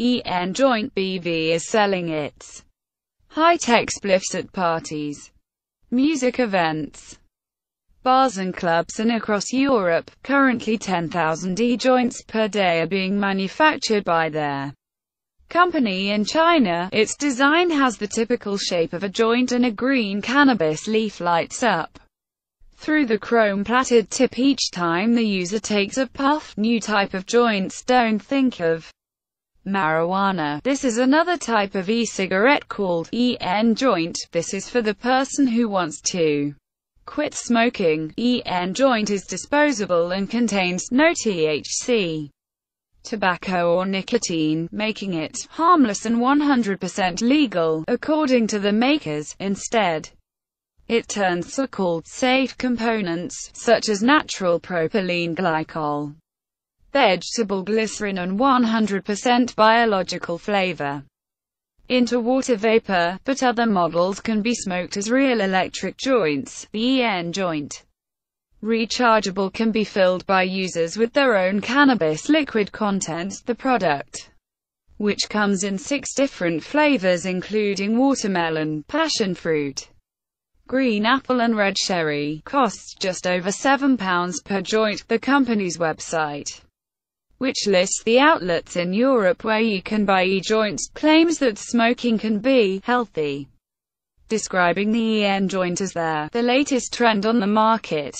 E-Njoint BV is selling its high-tech spliffs at parties, music events, bars and clubs and across Europe. Currently 10,000 e-joints per day are being manufactured by their company in China. Its design has the typical shape of a joint and a green cannabis leaf lights up through the chrome-plated tip each time the user takes a puff. New type of joints don't think of marijuana. This is another type of e-cigarette called E-Njoint. This is for the person who wants to quit smoking. E-Njoint is disposable and contains no THC, tobacco or nicotine, making it harmless and 100% legal, according to the makers. Instead, it turns so-called safe components, such as natural propylene glycol, vegetable glycerin and 100% biological flavor into water vapor, but other models can be smoked as real electric joints. The E-Njoint rechargeable can be filled by users with their own cannabis liquid content. The product, which comes in six different flavors including watermelon, passion fruit, green apple and red sherry, costs just over £7 per joint. The company's website which lists the outlets in Europe where you can buy e-joints, claims that smoking can be healthy, describing the E-Njoint as their the latest trend on the market.